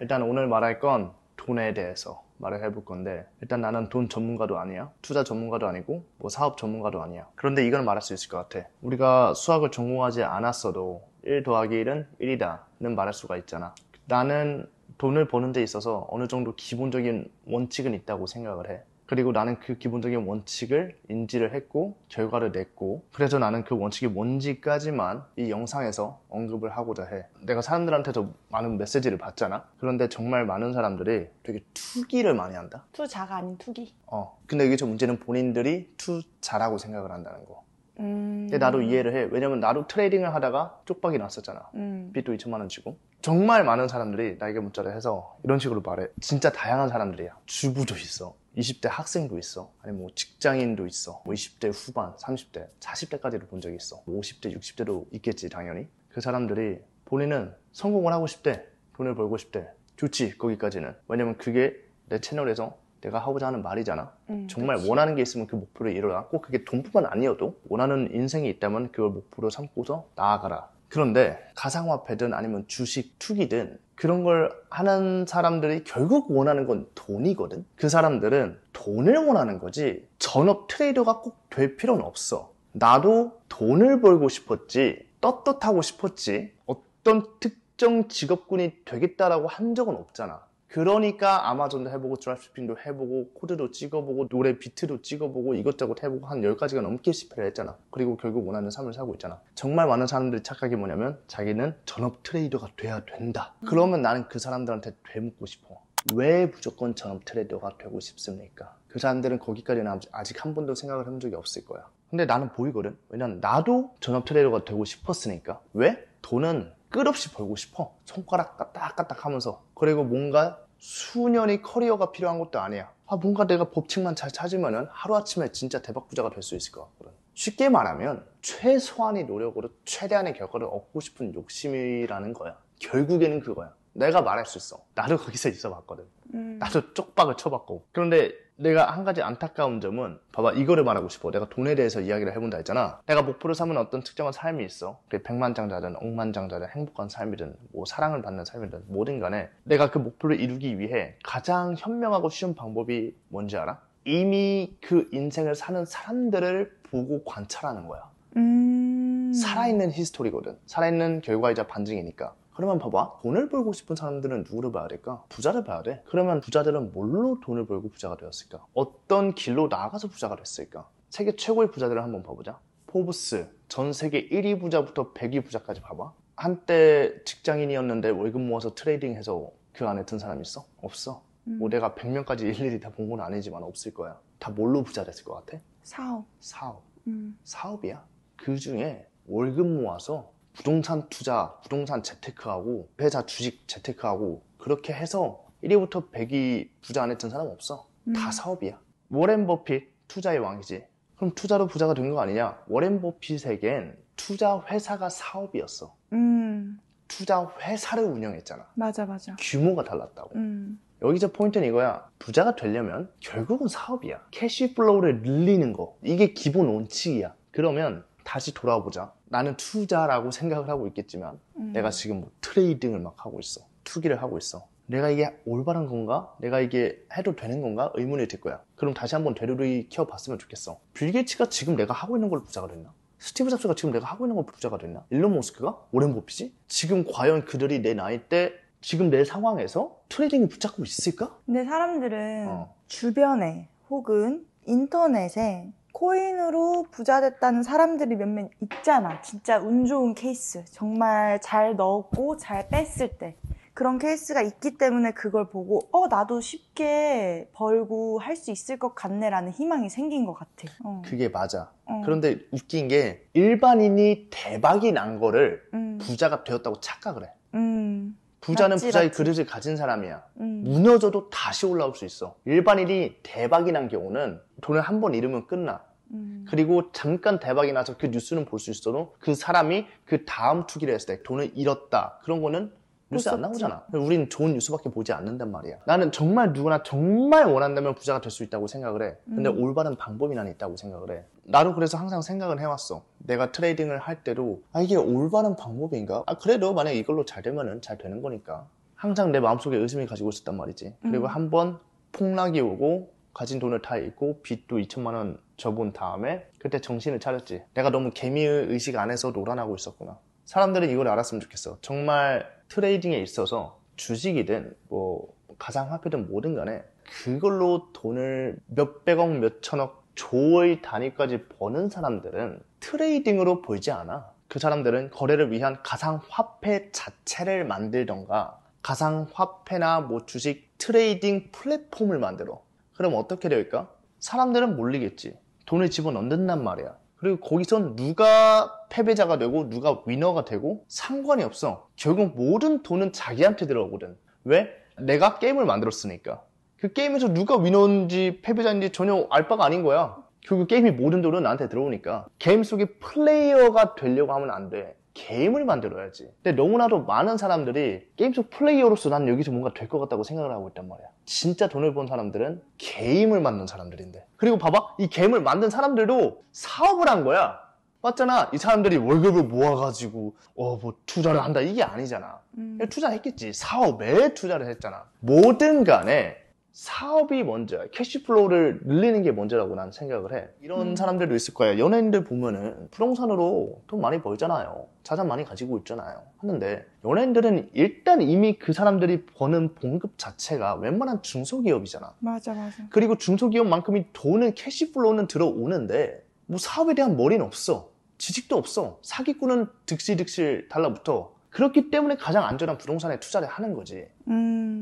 일단 오늘 말할 건 돈에 대해서 말을 해볼 건데 일단 나는 돈 전문가도 아니야. 투자 전문가도 아니고 뭐 사업 전문가도 아니야. 그런데 이건 말할 수 있을 것 같아. 우리가 수학을 전공하지 않았어도 1 더하기 1은 1이다는 말할 수가 있잖아. 나는 돈을 버는 데 있어서 어느 정도 기본적인 원칙은 있다고 생각을 해 그리고 나는 그 기본적인 원칙을 인지를 했고 결과를 냈고 그래서 나는 그 원칙이 뭔지까지만 이 영상에서 언급을 하고자 해. 내가 사람들한테도 많은 메시지를 받잖아. 그런데 정말 많은 사람들이 되게 투기를 많이 한다. 투자가 아닌 투기. 어. 근데 이게 좀 문제는 본인들이 투자라고 생각을 한다는 거 음. 근데 나도 이해를 해. 왜냐면 나도 trading을 하다가 쪽박이 났었잖아. 음. 빚도 2천만 원 지고. 정말 많은 사람들이 나에게 문자를 해서 이런 식으로 말해. 진짜 다양한 사람들이야. 주부도 있어. 20대 학생도 있어. 아니 뭐 직장인도 있어. 뭐 20대 후반 30대 40대까지도 본 적이 있어. 50대 60대도 있겠지 당연히. 그 사람들이 본인은 성공을 하고 싶대. 돈을 벌고 싶대. 좋지 거기까지는. 왜냐면 그게 내 채널에서 내가 하고자 하는 말이잖아 음, 정말 그치. 원하는 게 있으면 그 목표를 이뤄라. 꼭 그게 돈뿐만 아니어도 원하는 인생이 있다면 그걸 목표로 삼고서 나아가라. 그런데 가상화폐든 아니면 주식 투기든 그런 걸 하는 사람들이 결국 원하는 건 돈이거든. 그 사람들은 돈을 원하는 거지 전업 트레이더가 꼭 될 필요는 없어. 나도 돈을 벌고 싶었지 떳떳하고 싶었지 어떤 특정 직업군이 되겠다라고 한 적은 없잖아. 그러니까 아마존도 해보고 dropshipping도 해보고 코드도 찍어보고 노래 비트도 찍어보고 이것저것 해보고 한 10가지가 넘게 실패를 했잖아. 그리고 결국 원하는 삶을 살고 있잖아. 정말 많은 사람들이 착각이 뭐냐면 자기는 전업 trader가 돼야 된다. 그러면 나는 그 사람들한테 되묻고 싶어. 왜 무조건 전업 trader가 되고 싶습니까? 그 사람들은 거기까지는 아직- 한 번도 생각을 해본 적이 없을 거야. 근데 나는 보이거든. 왜냐면 나도 전업 trader가 되고 싶었으니까. 왜? 돈은 끝없이 벌고 싶어. 손가락 까딱까딱 하면서 그리고 뭔가 수년의 커리어가 필요한 것도 아니야. 아 뭔가 내가 법칙만 잘 찾으면은 하루아침에 진짜 대박 부자가 될 수 있을 것 같거든. 쉽게 말하면 최소한의 노력으로 최대한의 결과를 얻고 싶은 욕심이라는 거야. 결국에는 그거야. 내가 말할 수 있어. 나도 거기서 있어 봤거든. 음. 나도 쪽박을 쳐봤고. 그런데 내가 한 가지 안타까운 점은 봐봐 이거를 말하고 싶어 내가 돈에 대해서 이야기를 해본다 했잖아 내가 목표로 삼은 어떤 특정한 삶이 있어 그게 백만장자든 억만장자든 행복한 삶이든 뭐 사랑을 받는 삶이든 뭐든 간에 내가 그 목표를 이루기 위해 가장 현명하고 쉬운 방법이 뭔지 알아? 이미 그 인생을 사는 사람들을 보고 관찰하는 거야 음. 살아있는 history거든. 살아있는 결과이자 반증이니까. 그러면 봐봐. 돈을 벌고 싶은 사람들은 누구를 봐야 될까? 부자를 봐야 돼. 그러면 부자들은 뭘로 돈을 벌고 부자가 되었을까? 어떤 길로 나아가서 부자가 됐을까? 세계 최고의 부자들을 한번 봐보자. 포브스, 전 세계 1위 부자부터 100위 부자까지 봐봐. 한때 직장인이었는데 월급 모아서 trading해서 그 안에 든 사람 있어? 없어. 음. 뭐 내가 100명까지 일일이 다 본 건 아니지만 없을 거야. 다 뭘로 부자 됐을 것 같아? 사업. 사업. 음. 사업이야. 그 중에 월급 모아서 부동산 투자, 부동산 재테크하고 회사 주식 재테크하고 그렇게 해서 1위부터 100위 부자 안에 든 사람 없어. 다 음. 사업이야. 워렌 버핏 투자의 왕이지. 그럼 투자로 부자가 된 거 아니냐? 워렌 버핏에겐 투자 회사가 사업이었어. 음. 투자 회사를 운영했잖아. 맞아 맞아. 규모가 달랐다고. 음. 여기서 포인트는 이거야. 부자가 되려면 결국은 사업이야. cash flow를 늘리는 거. 이게 기본 원칙이야. 그러면 다시 돌아와 보자. 나는 투자라고 생각을 하고 있겠지만 음. 내가 지금 뭐 trading을 막 하고 있어. 투기를 하고 있어. 내가 이게 올바른 건가? 내가 이게 해도 되는 건가? 의문이 들 거야. 그럼 다시 한번 되돌이켜 봤으면 좋겠어. 빌 게이츠가 지금 내가 하고 있는 걸로 부자가 됐나? 스티브 잡스가 지금 내가 하고 있는 걸로 부자가 됐나? 일론 머스크가? 워렌 버핏이? 지금 과연 그들이 내 나이 때 지금 내 상황에서 trading을 붙잡고 있을까? 근데 사람들은 어. 주변에 혹은 인터넷에 코인으로 부자 됐다는 사람들이 몇몇 있잖아. 진짜 운 좋은 케이스. 정말 잘 넣었고 잘 뺐을 때. 그런 케이스가 있기 때문에 그걸 보고, 어, 나도 쉽게 벌고 할 수 있을 것 같네라는 희망이 생긴 것 같아. 어. 그게 맞아. 어. 그런데 웃긴 게 일반인이 대박이 난 거를 음, 부자가 되었다고 착각을 해. 음, 부자는 맞지, 부자의 맞지. 그릇을 가진 사람이야. 음. 무너져도 다시 올라올 수 있어. 일반인이 대박이 난 경우는 돈을 한 번 잃으면 끝나. 음. 그리고 잠깐 대박이 나서 그 뉴스는 볼 수 있어도 그 사람이 그 다음 투기를 했을 때 돈을 잃었다. 그런 거는 뉴스에 안. 나오잖아. 우린 좋은 뉴스밖에 보지 않는단 말이야. 나는 정말 누구나 정말 원한다면 부자가 될 수 있다고 생각을 해. 근데 음. 올바른 방법이 난 있다고 생각을 해. 나도 그래서 항상 생각을 해왔어. 내가 trading을 할 때도 아 이게 올바른 방법인가? 아 그래도 만약 이걸로 잘 되면은 잘 되는 거니까. 항상 내 마음속에 의심이 가지고 있었단 말이지. 그리고 음. 한번 폭락이 오고 가진 돈을 다 잃고 빚도 2천만 원 져본 다음에 그때 정신을 차렸지. 내가 너무 개미 의식 안에서 놀아나고 있었구나. 사람들은 이걸 알았으면 좋겠어. 정말 trading에 있어서 주식이든 뭐 가상화폐든 뭐든 간에 그걸로 돈을 몇백억, 몇천억, 조의 단위까지 버는 사람들은 trading으로 보이지 않아. 그 사람들은 거래를 위한 가상화폐 자체를 만들던가 가상화폐나 뭐 주식 trading 플랫폼을 만들어. 그럼 어떻게 될까? 사람들은 몰리겠지. 돈을 집어넣는단 말이야. 그리고 거기선 누가 패배자가 되고 누가 winner가 되고 상관이 없어. 결국 모든 돈은 자기한테 들어오거든. 왜? 내가 게임을 만들었으니까. 그 게임에서 누가 winner인지 패배자인지 전혀 알 바가 아닌 거야. 결국 게임이 모든 돈은 나한테 들어오니까. 게임 속의 플레이어가 되려고 하면 안 돼. 게임을 만들어야지. 근데 너무나도 많은 사람들이 게임 속 플레이어로서 난 여기서 뭔가 될 것 같다고 생각을 하고 있단 말이야. 진짜 돈을 번 사람들은 게임을 만든 사람들인데. 그리고 봐봐. 이 게임을 만든 사람들도 사업을 한 거야. 맞잖아. 이 사람들이 월급을 모아가지고, 어, 뭐, 투자를 한다. 이게 아니잖아. 음. 투자했겠지. 사업에 투자를 했잖아. 뭐든 간에 사업이 먼저야. cash flow를 늘리는 게 먼저라고 난 생각을 해. 이런 음. 사람들도 있을 거야. 연예인들 보면은 부동산으로 돈 많이 벌잖아요. 자산 많이 가지고 있잖아요. 하는데 연예인들은 일단 이미 그 사람들이 버는 봉급 자체가 웬만한 중소기업이잖아. 맞아, 맞아. 그리고 중소기업만큼의 돈은 cash flow는 들어오는데 뭐 사업에 대한 머리는 없어. 지식도 없어. 사기꾼은 득실득실 달라붙어. 그렇기 때문에 가장 안전한 부동산에 투자를 하는 거지. 음.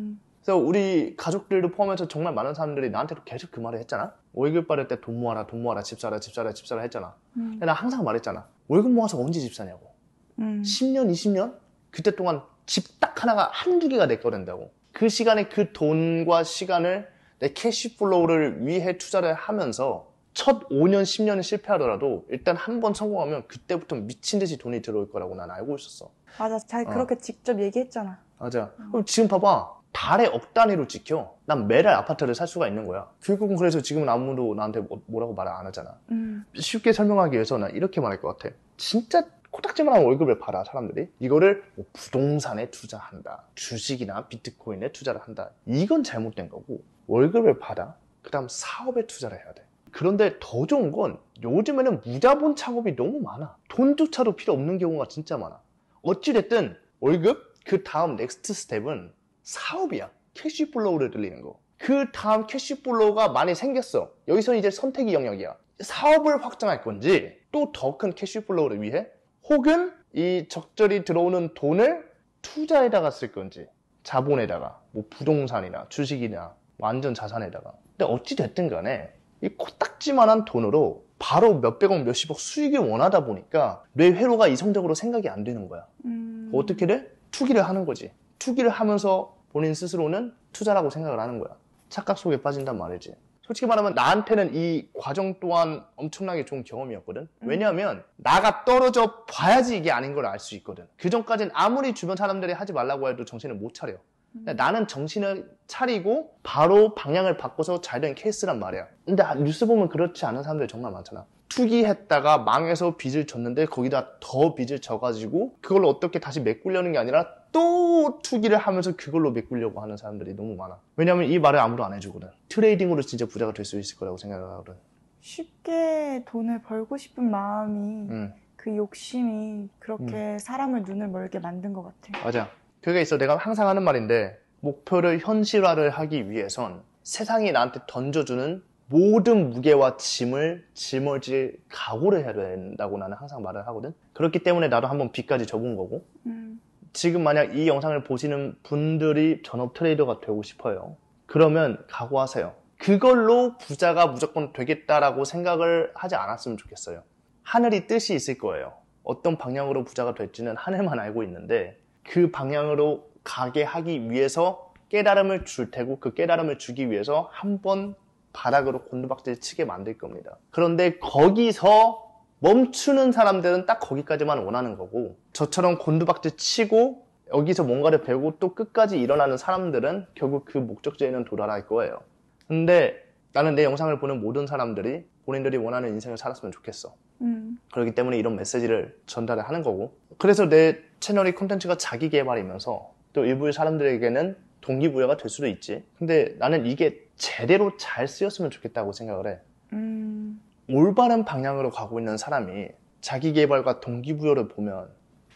그래서 우리 가족들도 포함해서 정말 많은 사람들이 나한테도 계속 그 말을 했잖아. 월급 받을 때 돈 모아라, 돈 모아라, 집 사라, 집 사라, 집 사라 했잖아. 음. 근데 나 항상 말했잖아. 월급 모아서 언제 집 사냐고. 음. 10년, 20년? 그때 동안 집 딱 하나가 한두 개가 내 거 된다고. 그 시간에 그 돈과 시간을 내 cash flow를 위해 투자를 하면서 첫 5년, 10년은 실패하더라도 일단 한 번 성공하면 그때부터 미친 듯이 돈이 들어올 거라고 난 알고 있었어. 맞아. 자기 어. 그렇게 직접 얘기했잖아. 맞아. 그럼 지금 봐봐. 달에 억 단위로 찍혀. 난 매달 아파트를 살 수가 있는 거야. 결국은 그래서 지금은 아무도 나한테 뭐- 뭐라고 말을 안 하잖아. 음. 쉽게 설명하기 위해서 난 이렇게 말할 것 같아. 진짜 코딱지만한 월급을 받아 사람들이 이거를 뭐 부동산에 투자한다, 주식이나 비트코인에 투자를 한다. 이건 잘못된 거고 월급을 받아. 그 다음 사업에 투자를 해야 돼. 그런데 더 좋은 건 요즘에는 무자본 창업이 너무 많아. 돈조차도 필요 없는 경우가 진짜 많아. 어찌됐든 월급 그 다음 next step은 사업이야. cash flow를 늘리는 거. 그 다음 cash flow가 많이 생겼어. 여기서 이제 선택의 영역이야. 사업을 확장할 건지 또 더 큰 cash flow를 위해 혹은 이 적절히 들어오는 돈을 투자에다가 쓸 건지 자본에다가 뭐 부동산이나 주식이나 완전 자산에다가 근데 어찌 됐든 간에 이 코딱지만한 돈으로 바로 몇백억 몇십억 수익을 원하다 보니까 뇌 회로가 이성적으로 생각이 안 되는 거야 음. 어떻게 돼? 투기를 하는 거지. 투기를 하면서 본인 스스로는 투자라고 생각을 하는 거야. 착각 속에 빠진단 말이지. 솔직히 말하면 나한테는 이 과정 또한 엄청나게 좋은 경험이었거든. 왜냐하면 나가 떨어져 봐야지 이게 아닌 걸 알 수 있거든. 그 전까진 아무리 주변 사람들이 하지 말라고 해도 정신을 못 차려. 근데 나는 정신을 차리고 바로 방향을 바꿔서 잘 된 케이스란 말이야. 근데 뉴스 보면 그렇지 않은 사람들이 정말 많잖아. 투기했다가 망해서 빚을 졌는데 거기다 더 빚을 져가지고 그걸 어떻게 다시 메꾸려는 게 아니라 또 투기를 하면서 그걸로 메꾸려고 하는 사람들이 너무 많아. 왜냐면 이 말을 아무도 안 해주거든. trading으로 진짜 부자가 될 수 있을 거라고 생각을 하거든. 쉽게 돈을 벌고 싶은 마음이 응, 그 욕심이 그렇게 음. 사람을 눈을 멀게 만든 것 같아. 맞아. 그게 있어. 내가 항상 하는 말인데 목표를 현실화를 하기 위해선 세상이 나한테 던져주는 모든 무게와 짐을 짊어질 각오를 해야 된다고 나는 항상 말을 하거든. 그렇기 때문에 나도 한번 빚까지 져본 거고. 음. 지금 만약 이 영상을 보시는 분들이 전업 트레이더가 되고 싶어요. 그러면 각오하세요. 그걸로 부자가 무조건 되겠다라고 생각을 하지 않았으면 좋겠어요. 하늘이 뜻이 있을 거예요. 어떤 방향으로 부자가 될지는 하늘만 알고 있는데 그 방향으로 가게 하기 위해서 깨달음을 줄 테고 그 깨달음을 주기 위해서 한 번 바닥으로 곤두박질 치게 만들 겁니다. 그런데 거기서 멈추는 사람들은 딱 거기까지만 원하는 거고 저처럼 곤두박질 치고 여기서 뭔가를 배우고 또 끝까지 일어나는 사람들은 결국 그 목적지에는 도달할 거예요. 근데 나는 내 영상을 보는 모든 사람들이 본인들이 원하는 인생을 살았으면 좋겠어. 음. 그렇기 때문에 이런 메시지를 전달을 하는 거고 그래서 내 채널이 콘텐츠가 자기 개발이면서 또 일부 사람들에게는 동기부여가 될 수도 있지. 근데 나는 이게 제대로 잘 쓰였으면 좋겠다고 생각을 해. 음, 올바른 방향으로 가고 있는 사람이 자기 개발과 동기부여를 보면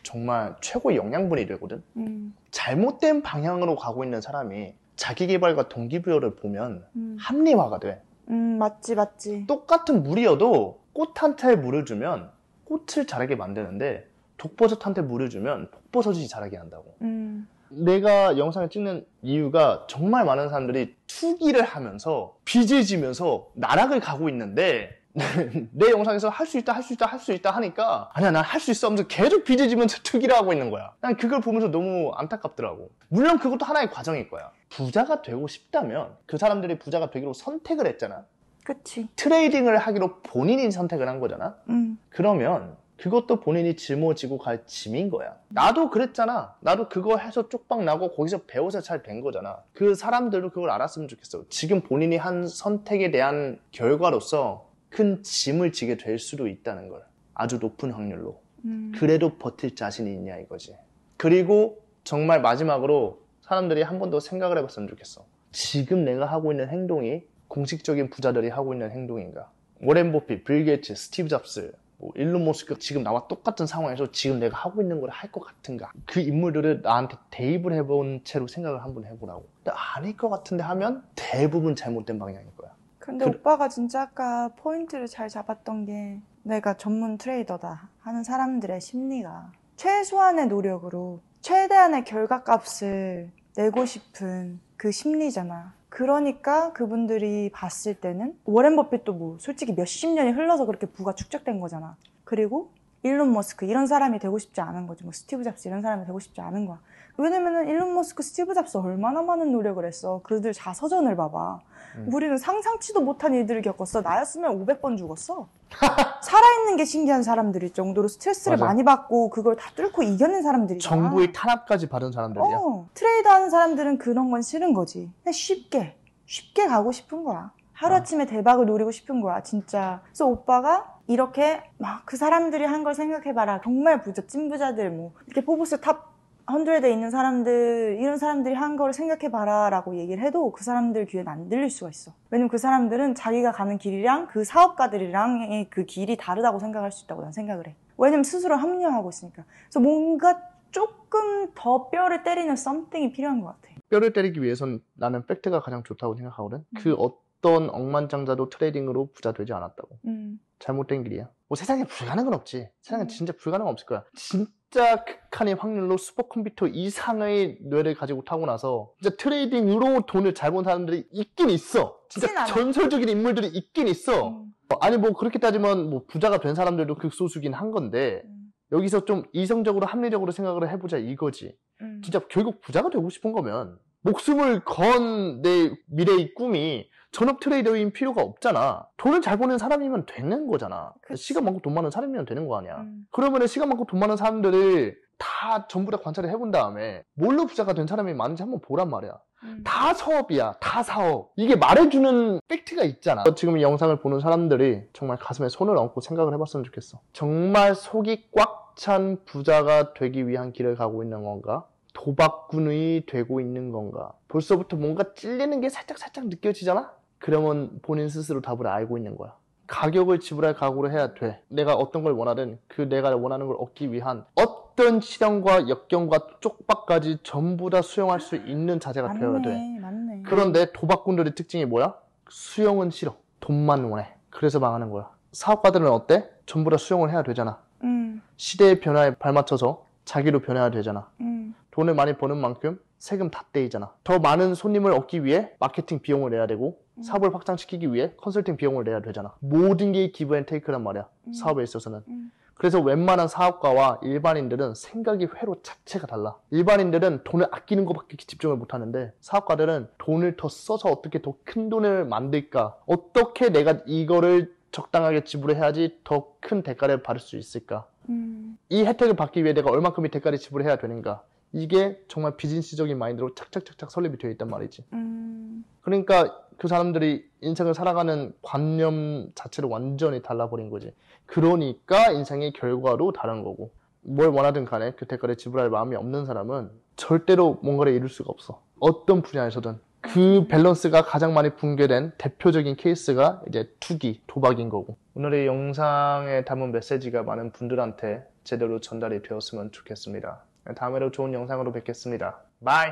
정말 최고 영양분이 되거든. 음, 잘못된 방향으로 가고 있는 사람이 자기 개발과 동기부여를 보면 음, 합리화가 돼. 음, 맞지, 맞지. 똑같은 물이어도 꽃한테 물을 주면 꽃을 자라게 만드는데 독버섯한테 물을 주면 독버섯이 자라게 한다고. 음, 내가 영상을 찍는 이유가 정말 많은 사람들이 투기를 하면서 빚을 지면서 나락을 가고 있는데 내 영상에서 할 수 있다 할 수 있다 할 수 있다 하니까 아니야 난 할 수 있어 하면서 계속 빚을 지면서 투기를 하고 있는 거야. 난 그걸 보면서 너무 안타깝더라고. 물론 그것도 하나의 과정일 거야. 부자가 되고 싶다면 그 사람들이 부자가 되기로 선택을 했잖아. 그치. 트레이딩을 하기로 본인이 선택을 한 거잖아. 음, 그러면 그것도 본인이 짊어지고 갈 짐인 거야. 나도 그랬잖아. 나도 그거 해서 쪽박 나고 거기서 배워서 잘 된 거잖아. 그 사람들도 그걸 알았으면 좋겠어. 지금 본인이 한 선택에 대한 결과로서 큰 짐을 지게 될 수도 있다는 걸. 아주 높은 확률로. 음, 그래도 버틸 자신이 있냐 이거지. 그리고 정말 마지막으로 사람들이 한 번 더 생각을 해봤으면 좋겠어. 지금 내가 하고 있는 행동이 공식적인 부자들이 하고 있는 행동인가? 워렌 버핏, 빌 게이츠, 스티브 잡스, 뭐 일론 머스크 지금 나와 똑같은 상황에서 지금 내가 하고 있는 걸 할 것 같은가? 그 인물들을 나한테 대입을 해본 채로 생각을 한번 해보라고. 근데 아닐 것 같은데 하면 대부분 잘못된 방향일 거야. 근데 그- 오빠가 진짜 아까 포인트를 잘 잡았던 게 내가 전문 trader다 하는 사람들의 심리가 최소한의 노력으로 최대한의 결과값을 내고 싶은 그 심리잖아. 그러니까 그분들이 봤을 때는 워렌 버핏도 뭐 솔직히 몇십 년이 흘러서 그렇게 부가 축적된 거잖아. 그리고 일론 머스크 이런 사람이 되고 싶지 않은 거지. 뭐 스티브 잡스 이런 사람이 되고 싶지 않은 거야. 왜냐면은 일론 머스크, 스티브 잡스 얼마나 많은 노력을 했어. 그들 자서전을 봐봐. 음. 우리는 상상치도 못한 일들을 겪었어. 나였으면 500번 죽었어. 살아있는 게 신기한 사람들일 정도로 스트레스를 맞아. 많이 받고 그걸 다 뚫고 이겨낸 사람들이잖아. 정부의 탄압까지 받은 사람들이야. 어, trade 하는 사람들은 그런 건 싫은 거지. 그냥 쉽게, 쉽게 가고 싶은 거야. 하루아침에 대박을 노리고 싶은 거야, 진짜. 그래서 오빠가 이렇게 막 그 사람들이 한 걸 생각해봐라. 정말 부자, 찐부자들 뭐. 이렇게 포브스 top 100에 있는 사람들, 이런 사람들이 한걸 생각해봐라 라고 얘기를 해도 그 사람들 귀에는 안 들릴 수가 있어. 왜냐면 그 사람들은 자기가 가는 길이랑 그 사업가들이랑의 그 길이 다르다고 생각할 수 있다고 난 생각을 해. 왜냐면 스스로 합리화하고 있으니까. 그래서 뭔가 조금 더 뼈를 때리는 something이 필요한 것 같아. 뼈를 때리기 위해선 나는 팩트가 가장 좋다고 생각하거든. 그 어떤 억만장자도 trading으로 부자 되지 않았다고. 음, 잘못된 길이야. 뭐 세상에 불가능은 없지. 세상에 음. 진짜 불가능 없을 거야. 진짜 극한의 확률로 슈퍼컴퓨터 이상의 뇌를 가지고 타고 나서 진짜 trading으로 돈을 잘 번 사람들이 있긴 있어. 진짜. 전설적인 인물들이 있긴 있어. 음, 어, 아니 뭐 그렇게 따지면 뭐 부자가 된 사람들도 극소수긴 한 건데 음, 여기서 좀 이성적으로 합리적으로 생각을 해보자 이거지. 음. 진짜 결국 부자가 되고 싶은 거면 목숨을 건 내 미래의 꿈이 전업 trader인 필요가 없잖아. 돈을 잘 버는 사람이면 되는 거잖아. 그치. 시간 많고 돈 많은 사람이면 되는 거 아니야. 음. 그러면 시간 많고 돈 많은 사람들을 다 전부 다 관찰을 해본 다음에 뭘로 부자가 된 사람이 많은지 한번 보란 말이야. 음. 다 사업이야. 다 사업. 이게 말해주는 팩트가 있잖아. 지금 이 영상을 보는 사람들이 정말 가슴에 손을 얹고 생각을 해봤으면 좋겠어. 정말 속이 꽉 찬 부자가 되기 위한 길을 가고 있는 건가? 도박꾼이 되고 있는 건가? 벌써부터 뭔가 찔리는 게 살짝 살짝 느껴지잖아? 그러면 본인 스스로 답을 알고 있는 거야. 가격을 지불할 각오를 해야 돼. 내가 어떤 걸 원하든 그 내가 원하는 걸 얻기 위한 어떤 시련과 역경과 쪽박까지 전부 다 수용할 수 있는 자세가 되어야 돼. 맞네, 맞네. 그런데 도박꾼들의 특징이 뭐야? 수용은 싫어. 돈만 원해. 그래서 망하는 거야. 사업가들은 어때? 전부 다 수용을 해야 되잖아. 음, 시대의 변화에 발맞춰서 자기도 변해야 되잖아. 음, 돈을 많이 버는 만큼 세금 다 떼이잖아. 더 많은 손님을 얻기 위해 마케팅 비용을 내야 되고 음. 사업을 확장시키기 위해 컨설팅 비용을 내야 되잖아. 모든 게 give and take란 말이야. 음. 사업에 있어서는. 음. 그래서 웬만한 사업가와 일반인들은 생각이 회로 자체가 달라. 일반인들은 돈을 아끼는 것밖에 집중을 못 하는데 사업가들은 돈을 더 써서 어떻게 더 큰 돈을 만들까? 어떻게 내가 이거를 적당하게 지불해야지 더 큰 대가를 받을 수 있을까? 음, 이 혜택을 받기 위해 내가 얼마큼의 대가를 지불해야 되는가? 이게 정말 비즈니스적인 마인드로 착착착착 설립이 되어 있단 말이지. 음... 그러니까 그 사람들이 인생을 살아가는 관념 자체를 완전히 달라버린 거지. 그러니까 인생의 결과로 다른 거고. 뭘 원하든 간에 그 대가를 지불할 마음이 없는 사람은 절대로 뭔가를 이룰 수가 없어. 어떤 분야에서든. 그 밸런스가 가장 많이 붕괴된 대표적인 케이스가 이제 투기, 도박인 거고. 오늘의 영상에 담은 메시지가 많은 분들한테 제대로 전달이 되었으면 좋겠습니다. 다음에도 좋은 영상으로 뵙겠습니다. 바이!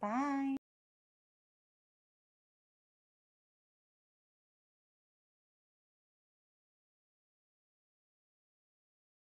바이!